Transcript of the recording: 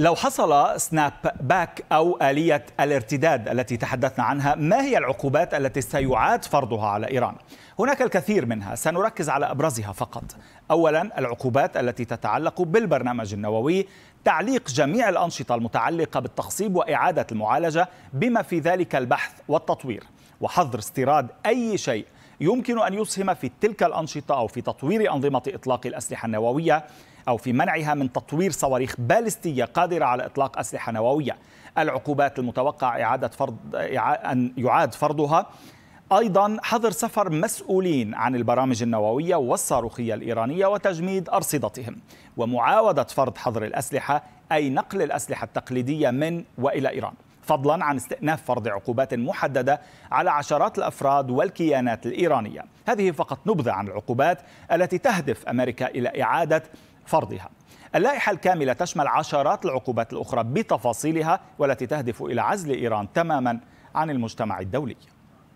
لو حصل سناب باك أو آلية الارتداد التي تحدثنا عنها ما هي العقوبات التي سيعاد فرضها على إيران؟ هناك الكثير منها سنركز على أبرزها فقط أولا العقوبات التي تتعلق بالبرنامج النووي تعليق جميع الأنشطة المتعلقة بالتخصيب وإعادة المعالجة بما في ذلك البحث والتطوير وحظر استيراد أي شيء يمكن أن يسهم في تلك الأنشطة أو في تطوير أنظمة إطلاق الأسلحة النووية أو في منعها من تطوير صواريخ باليستية قادرة على إطلاق أسلحة نووية. العقوبات المتوقع إعادة فرض أن يعاد فرضها. أيضا حظر سفر مسؤولين عن البرامج النووية والصاروخية الإيرانية وتجميد أرصدتهم. ومعاودة فرض حظر الأسلحة أي نقل الأسلحة التقليدية من وإلى إيران. فضلا عن استئناف فرض عقوبات محددة على عشرات الأفراد والكيانات الإيرانية. هذه فقط نبذة عن العقوبات التي تهدف أمريكا إلى إعادة فرضها. اللائحة الكاملة تشمل عشرات العقوبات الأخرى بتفاصيلها والتي تهدف إلى عزل إيران تماما عن المجتمع الدولي.